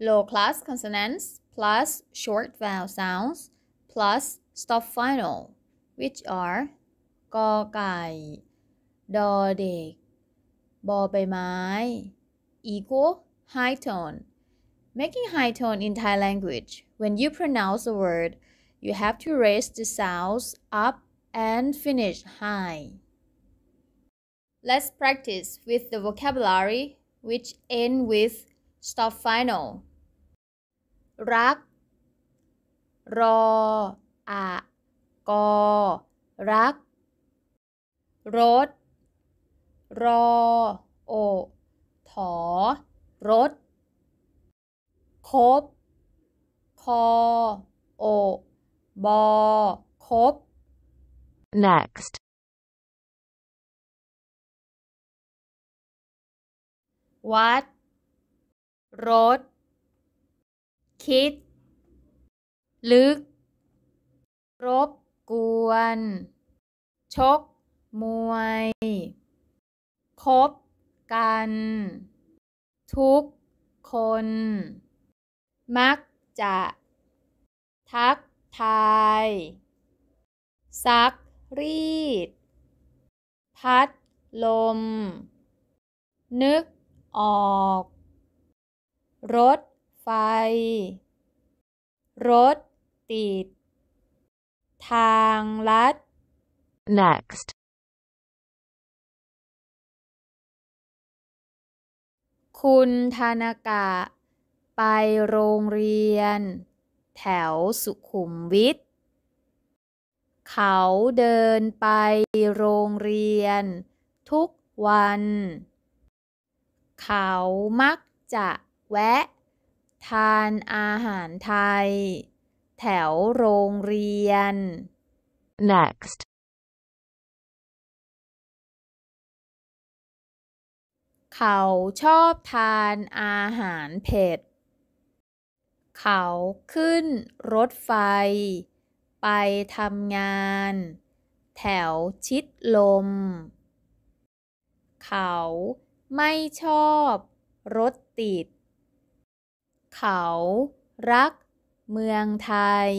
low class consonants plus short vowel sounds plus stop final which are กอไก่ ดอเด็ก บอใบไม้ equal high tone making high tone in Thai language when you pronounce a word you have to raise the sounds up and finish high let's practice with the vocabulary which end with stop final รัก รออะกอ รัก รถ รอ โอ ถอ รถ คบ คอ โอ บอ คบ Next. วัด รถ คิด ลึก รบกวน ชก มวย คบกัน ทุกคน มักจะ ทักทาย ซักรีด พัดลม นึกออก รถไฟ รถติด ทางลัด Next. คุณธนากะ ไปโรงเรียน แถวสุขุมวิท เขาเดินไปโรงเรียน ทุกวัน เขามักจะ แวะ ทานอาหารไทย แถวโรงเรียน Next. เขาชอบทานอาหารเผ็ด เขาขึ้นรถไฟ ไปทำงาน แถวชิดลม เขาไม่ชอบรถติด เขารักเมืองไทย